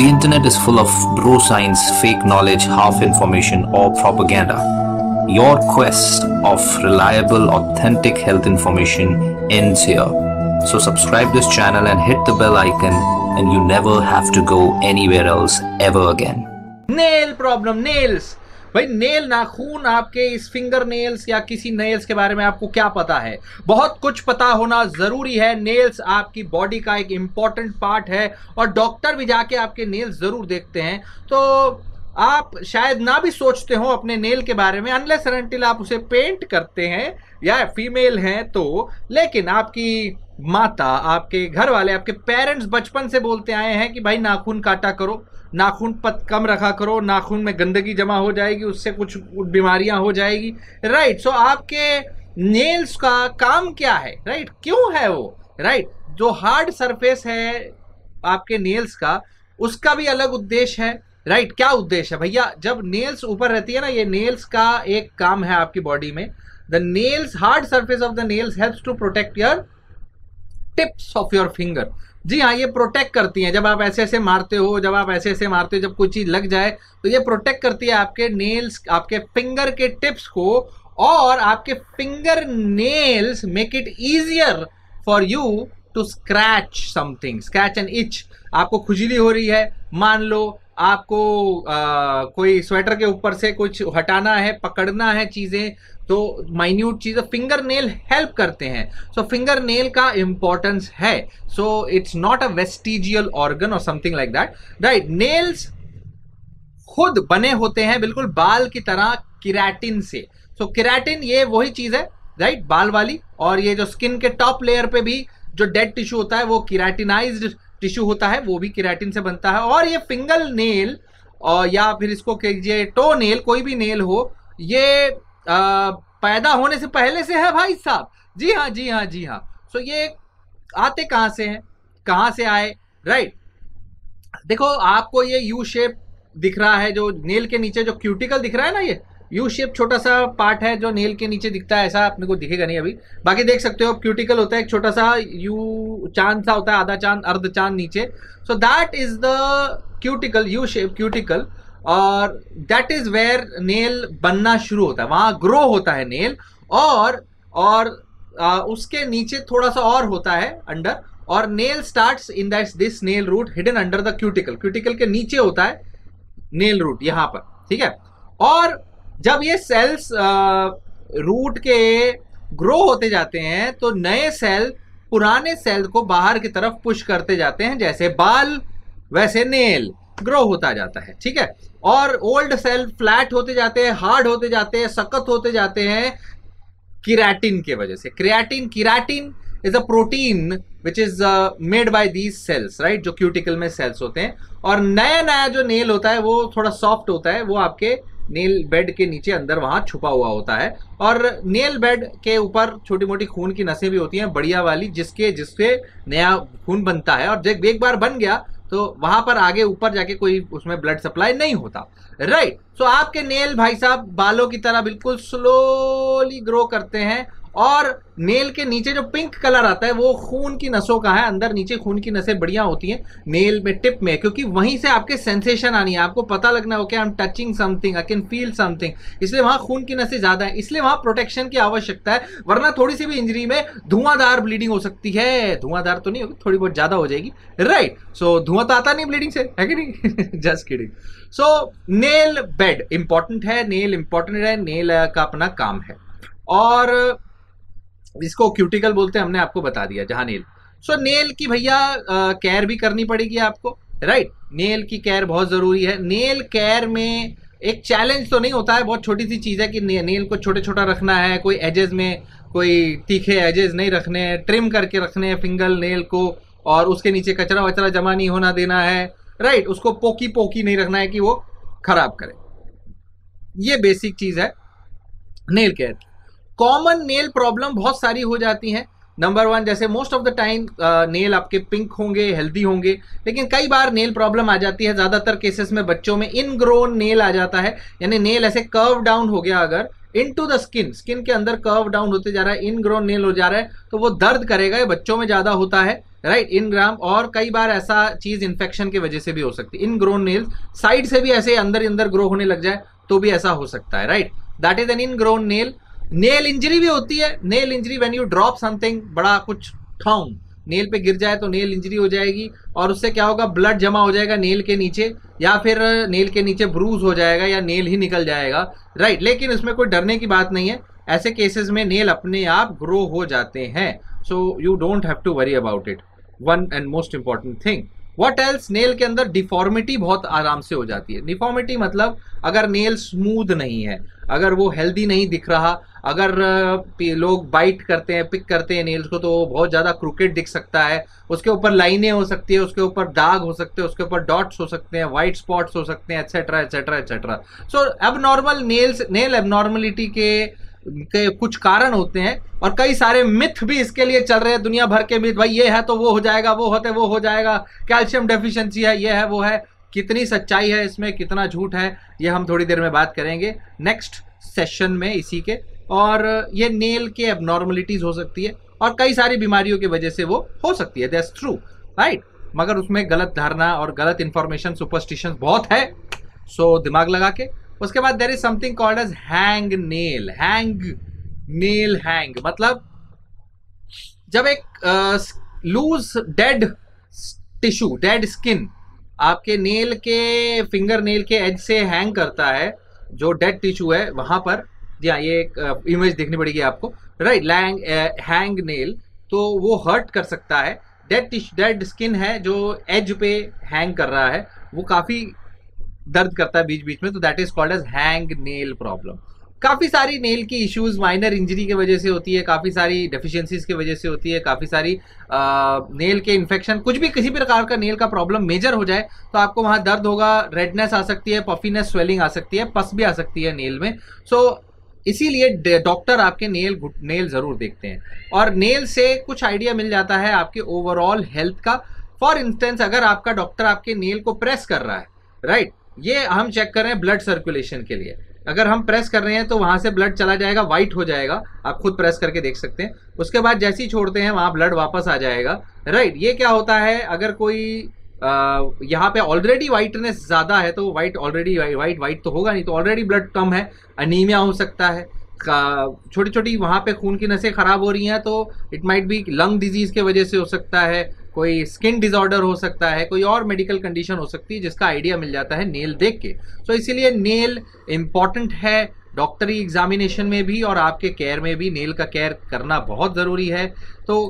The internet is full of bro science, fake knowledge, half information, or propaganda. Your quest of reliable, authentic health information ends here. So subscribe this channel and hit the bell icon and you never have to go anywhere else ever again. Nail problem, nails! भाई nail नाखून आपके इस finger nails या किसी nails के बारे में आपको क्या पता है? बहुत कुछ पता होना ज़रूरी है। नेल्स आपकी बॉडी का एक इंपॉर्टेंट पार्ट है और डॉक्टर भी जाके आपके नेल्स ज़रूर देखते हैं। तो आप शायद ना भी सोचते हो अपने नेल के बारे में अनलेस अनटिल आप उसे पेंट करते हैं या फीमेल हैं तो। लेकिन आपकी माता, आपके घर वाले, आपके पेरेंट्स बचपन से बोलते आए हैं कि, भाई, नाखून काटा करो। नाखून पत कम रखा करो नाखून में गंदगी जमा हो जाएगी उससे कुछ बीमारियाँ हो जाएगी राइट right, सो so आपके नेल्स का काम क्या है राइट right? क्यों है वो राइट right? जो हार्ड सरफेस है आपके नेल्स का उसका भी अलग उद्देश्य है राइट right? क्या उद्देश्य है भैया जब नेल्स ऊपर रहती है ना ये नेल्स का एक काम है आपकी बॉडी में the nails hard surface of the nails helps to protect your tips of your finger जी हाँ ये प्रोटेक्ट करती हैं। जब आप ऐसे ऐसे मारते हो, जब आप ऐसे ऐसे मारते हो, जब कोई चीज़ लग जाए तो ये प्रोटेक्ट करती है आपके नेल्स आपके फिंगर के टिप्स को और आपके finger nails make it easier for you to scratch something scratch and itch आपको खुजली हो रही है, मान लो आपको आ, कोई स्वेटर के ऊपर से कुछ हटाना है पकड़ना है चीज़ें तो माइन्यूट चीज़ें फिंगर नेल हेल्प करते हैं। सो फिंगर नेल का इंपॉर्टेंस है। So it's not a vestigial organ और something like that right nails खुद बने होते हैं बिल्कुल बाल की तरह किराटिन से। सो so, किराटिन ये वही चीज़ है राइट right? बाल वाली और ये जो स्किन के टॉप लेयर पे भी जो डेड टिश्यू होता है वो किराटिनाइज्ड टिश्यू होता है वो भी किराटिन से बनता है। और ये फिंगल नेल और या फिर इसको कीजिए टो नेल कोई भी नेल हो ये आ, पैदा होने से पहले से है भाई साहब। जी हाँ जी हाँ जी हाँ। सो ये आते कहाँ से हैं? कहाँ से आए? राइट देखो आपको ये यू शेप दिख रहा है जो नेल के नीचे जो क्यूटिकल दिख रहा है ना ये? यू शेप छोटा सा पार्ट है जो नेल के नीचे दिखता है ऐसा अपने को दिखेगा नहीं अभी। बाकी देख सकते हो क्यूटिकल होता है एक छोटा सा यू चाँद सा होता है आधा चाँद अर्ध चाँद नीचे। So that is the cuticle U shape cuticle और दैट इज़ वेयर नेल बनना शुरू होता है। वहाँ ग्रो होता है नेल और और आ, उसके नीचे थोड़ा सा और होता है अंडर और nail start in that this nail root hidden under the cuticle cuticle के नीचे होता है नेल रूट यहाँ पर ठीक है? और जब ये सेल्स रूट के ग्रो होते जाते हैं तो नए सेल पुराने सेल को बाहर की तरफ़ पुश करते जाते हैं, जैसे बाल, वैसे नेल ग्रो होता जाता है, ठीक है? और ओल्ड सेल फ्लैट होते जाते हैं हार्ड होते जाते हैं, सख्त होते जाते हैं किराटिन के वजह से। Creatine keratin is a protein which is made by these cells right जो क्यूटिकल में सेल्स होते हैं। और नया नया जो नेल होता है, वो थोड़ा सॉफ्ट होता है, वो आपके नेल बेड के नीचे अंदर वहाँ छुपा हुआ होता है। और नेल बेड के ऊपर छोटी मोटी खून की नसें भी होती हैं बढ़िया वाली जिसके जिससे नया खून बनता है। और जब एक बार बन गया तो वहाँ पर आगे ऊपर जाके कोई उसमें ब्लड सप्लाई नहीं होता। Right right. सो so, आपके नेल भाई साहब बालों की तरह बिल्कुल स्लोली ग्रो करते हैं। और नेल के नीचे जो पिंक कलर आता है, वो खून की नसों का है, अंदर नीचे खून की नसें बढ़िया होती हैं, नेल में टिप में क्योंकि वहीं से आपके सेंसेशन आनी है, आपको पता लगना हो कि I am touching something I can feel something इसलिए वहाँ खून की नसें ज़्यादा है, इसलिए वहाँ प्रोटेक्शन की आवश्यकता है, वरना थोड़ी सी भी इंजरी में धुआंधार ब्लीडिंग हो सकती है, धुआंधार तो नहीं होगी, थोड़ी बहुत ज़्यादा हो जाएगी राइट सो धुआँ तो आता नहीं ब्लीडिंग से, है कि नहीं? Just kidding so nail bed important है नेल इंपॉर्टेंट है नेल का अपना काम है, और इसको क्यूटिकल बोलते हैं हमने आपको बता दिया जहाँ नेल सो so, नेल की भैया केयर भी करनी पड़ेगी आपको राइट right? नेल की केयर बहुत ज़रूरी है नेल केयर में एक चैलेंज तो नहीं होता है बहुत छोटी सी चीज़ है कि ने, नेल को छोटे छोटा रखना है कोई एजेस में कोई तीखे एजेस नहीं रखने हैं ट्रिम करके रखने हैं फिंगल नेल को और उसके नीचे कचरा वचरा जमा नहीं होना देना है राइट right? उसको पोकी पोकी नहीं रखना है कि वो खराब करे ये बेसिक चीज़ है नेल केयर की कॉमन नेल प्रॉब्लम बहुत सारी हो जाती हैं। नंबर वन जैसे most of the time nail आपके पिंक होंगे हेल्दी होंगे, लेकिन कई बार नेल प्रॉब्लम आ जाती है। ज़्यादातर केसेस में बच्चों में इन ग्रोन नेल आ जाता है। यानी नेल ऐसे कर्व डाउन हो गया अगर in to the skin skin के अंदर कर्व डाउन होते जा रहा है इन ग्रोन नेल हो जा रहा है तो वो दर्द करेगा, ये बच्चों में ज़्यादा होता है राइट इन ग्राम और कई बार ऐसा चीज़ इन्फेक्शन की वजह से भी हो सकती है। इन ग्रोन नेल साइड से भी ऐसे अंदर अंदर ग्रो होने लग जाए तो भी ऐसा हो सकता है right that is an in grown nail nail injury भी होती है। Nail injury when you drop something बड़ा कुछ ठाउन नेल पे गिर जाए तो नेल इंजरी हो जाएगी और उससे क्या होगा? ब्लड जमा हो जाएगा नेल के नीचे या फिर नेल के नीचे ब्रूज हो जाएगा या नेल ही निकल जाएगा। राइट लेकिन इसमें कोई डरने की बात नहीं है। ऐसे केसेस में नेल अपने आप ग्रो हो जाते हैं। So you don't have to worry about it one and most important thing what else nail के अंदर डिफॉर्मिटी बहुत आराम से हो जाती है। डिफॉर्मिटी मतलब अगर नेल स्मूथ नहीं है, अगर वो हेल्दी नहीं दिख रहा, अगर लोग बाइट करते हैं पिक करते हैं नेल्स को तो वो बहुत ज़्यादा क्रिकेट दिख सकता है। उसके ऊपर लाइनें हो सकती है, उसके ऊपर दाग हो सकते हैं, उसके ऊपर डॉट्स हो सकते हैं वाइट स्पॉट्स हो सकते हैं एक्सेट्रा एक्सेट्रा एक्सेट्रा सो अब नॉर्मल नेल्स नेल एबनॉर्मलिटी के के कुछ कारण होते हैं और कई सारे मिथ भी इसके लिए चल रहे हैं दुनिया भर के मिथ। भाई, ये है तो वो हो जाएगा, वो होते वो हो जाएगा। कैल्शियम डेफिशिएंसी है, ये है, वो है। कितनी सच्चाई है इसमें, कितना झूठ है, ये हम थोड़ी देर में बात करेंगे। नेक्स्ट सेशन में इसी के। और ये नेल के एबनॉर्मलिटीज हो सकती है और कई सारी बीमारियों की वजह से वो हो सकती है। दैट्स ट्रू राइट मगर उसमें गलत धारणा और गलत इंफॉर्मेशन सुपरस्टिशन बहुत है। सो दिमाग लगा के उसके बाद there is something called as hang nail hang nail hang मतलब जब एक loose dead tissue dead skin आपके नेल के फिंगर नेल के एज से हैंग करता है, जो डेड टिश्यू है, वहाँ पर जी हाँ ये एक इमेज देखनी पड़ेगी आपको राइट लैंग हैंग नेल तो वो हर्ट कर सकता है डेड डेड स्किन है जो एज पे हैंग कर रहा है, वो काफ़ी दर्द करता है बीच बीच में तो that is called as hang nail problem काफ़ी सारी नेल की इश्यूज़ माइनर इंजरी की वजह से होती है काफ़ी सारी डेफिशिएंसीज की वजह से होती है काफ़ी सारी आ, नेल के इन्फेक्शन कुछ भी किसी प्रकार का नेल का प्रॉब्लम मेजर हो जाए तो आपको वहाँ दर्द होगा रेडनेस आ सकती है पफीनेस स्वेलिंग आ सकती है पस भी आ सकती है नेल में. सो so, इसीलिए डॉक्टर आपके नेल नेल ज़रूर देखते हैं. और नेल से कुछ आइडिया मिल जाता है आपके ओवरऑल हेल्थ का. फॉर इंस्टेंस अगर आपका डॉक्टर आपके नेल को प्रेस कर रहा है राइट ये हम चेक कर रहे हैं ब्लड सर्कुलेशन के लिए। अगर हम प्रेस कर रहे हैं तो वहाँ से ब्लड चला जाएगा व्हाइट हो जाएगा। आप खुद प्रेस करके देख सकते हैं। उसके बाद जैसे ही छोड़ते हैं, वहाँ ब्लड वापस आ जाएगा। राइट ये क्या होता है? अगर कोई यहाँ पे ऑलरेडी वाइटनेस ज़्यादा है तो वाइट ऑलरेडी वाइट वाइट तो होगा नहीं तो ऑलरेडी ब्लड कम है। अनीमिया हो सकता है। छोटी छोटी वहाँ पे खून की नसें खराब हो रही हैं तो it might be lung disease के वजह से हो सकता है। कोई स्किन डिसऑर्डर हो सकता है कोई और मेडिकल कंडीशन हो सकती है जिसका आइडिया मिल जाता है नेल देख के। सो so, इसीलिए नेल इंपॉर्टेंट है डॉक्टरी एग्जामिनेशन में भी और आपके केयर में भी नेल का केयर करना बहुत ज़रूरी है। तो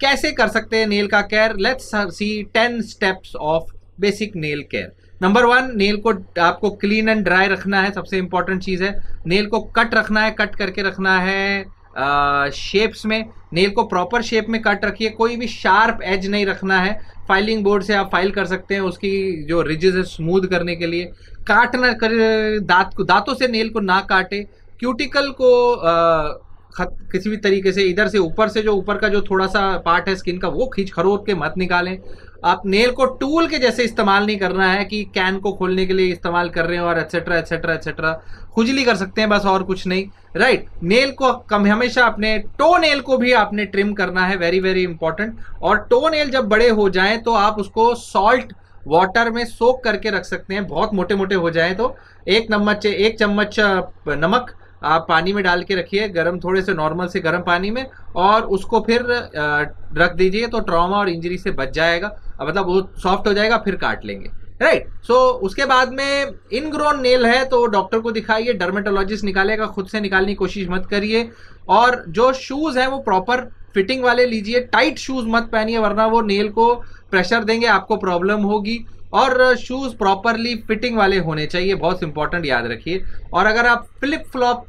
कैसे कर सकते हैं नेल का care let's see ten steps of basic nail care number one nail को आपको क्लीन एंड ड्राई रखना है सबसे इंपॉर्टेंट चीज़ है। नेल को कट रखना है कट करके रखना है। शेप्स में नेल को प्रॉपर शेप में कट रखिए कोई भी शार्प एज नहीं रखना है। फाइलिंग बोर्ड से आप फ़ाइल कर सकते हैं उसकी जो रिजेस है स्मूद करने के लिए। काटना कर दांत को दांतों से नेल को ना काटे। क्यूटिकल को आ, खत, किसी भी तरीके से इधर से ऊपर से जो ऊपर का जो थोड़ा सा पार्ट है स्किन का वो खींच खरोद के मत निकालें। आप नेल को टूल के जैसे इस्तेमाल नहीं करना है कि कैन को खोलने के लिए इस्तेमाल कर रहे हो और एक्सेट्रा एक्सेट्रा एक्सेट्रा खुजली कर सकते हैं बस और कुछ नहीं। राइट right, नेल को कम हमेशा अपने टो नेल को भी आपने ट्रिम करना है वेरी वेरी इंपॉर्टेंट और टो नेल जब बड़े हो जाए तो आप उसको सॉल्ट वाटर में सोक करके रख सकते हैं बहुत मोटे मोटे हो जाए तो। एक नम्मच एक चम्मच नमक आप पानी में डाल के रखिए गर्म थोड़े से नॉर्मल से गर्म पानी में और उसको फिर रख दीजिए तो ट्रॉमा और इंजरी से बच जाएगा। मतलब वो सॉफ्ट हो जाएगा फिर काट लेंगे। Right right. सो so, उसके बाद में इनग्रोन नेल है तो डॉक्टर को दिखाइए डर्मेटोलॉजिस्ट निकालेगा खुद से निकालने की कोशिश मत करिए। और जो शूज़ है वो प्रॉपर फिटिंग वाले लीजिए टाइट शूज़ मत पहनिए वरना वो नेल को प्रेशर देंगे आपको प्रॉब्लम होगी। और शूज़ प्रॉपरली फिटिंग वाले होने चाहिए, बहुत इंपॉर्टेंट याद रखिए। और अगर आप फ्लिप फ्लॉप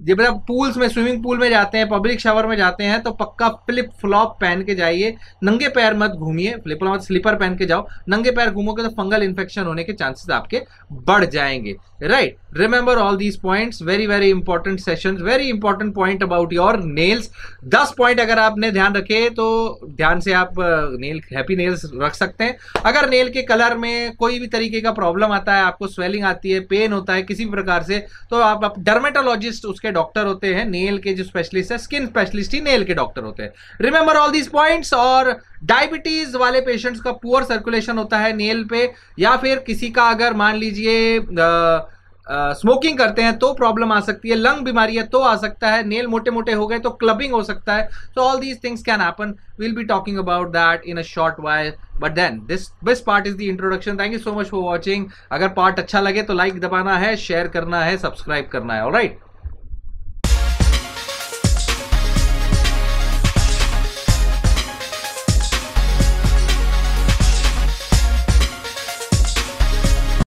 जब आप पूल्स में स्विमिंग पूल में जाते हैं पब्लिक शावर में जाते हैं तो पक्का फ्लिप फ्लॉप पहन के जाइए। नंगे पैर मत घूमिए फ्लिप फ्लॉप मत स्लीपर पहन के जाओ। नंगे पैर घूमोगे तो फंगल इन्फेक्शन होने के चांसेस आपके बढ़ जाएँगे। Right remember all these points very very important sessions very important point about your nails. 10 point अगर आपने ध्यान रखे तो ध्यान से आप नेल हैप्पी नेल्स रख सकते हैं। अगर नेल के कलर में कोई भी तरीके का प्रॉब्लम आता है आपको स्वेलिंग आती है पेन होता है किसी भी प्रकार से तो आप, आप डर्मेटोलॉजिस्ट उसके डॉक्टर होते हैं। नेल के जो स्पेशलिस्ट है स्किन स्पेशलिस्ट ही नेल के डॉक्टर होते हैं। रिमेंबर ऑल दीज पॉइंट्स और डायबिटीज़ वाले पेशेंट्स का पुअर सर्कुलेशन होता है नेल पे या फिर किसी का अगर मान लीजिए स्मोकिंग करते हैं तो प्रॉब्लम आ सकती है लंग बीमारी है तो आ सकता है नेल मोटे मोटे हो गए तो क्लबिंग हो सकता है। So all these things can happen will be talking about that in a short while but then this best part is the introduction thank you so much for watching अगर part अच्छा लगे तो like दबाना है share करना है subscribe करना है राइट